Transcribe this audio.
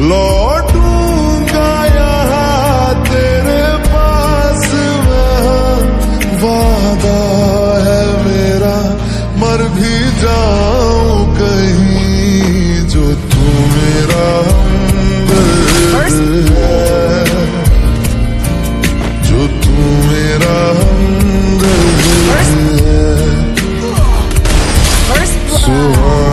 लौटूँगा यहाँ तेरे पास वहाँ वादा है मेरा मर भी जाऊँ कहीं जो तू मेरा हमदर्द है जो तू मेरा हमदर्द सुहा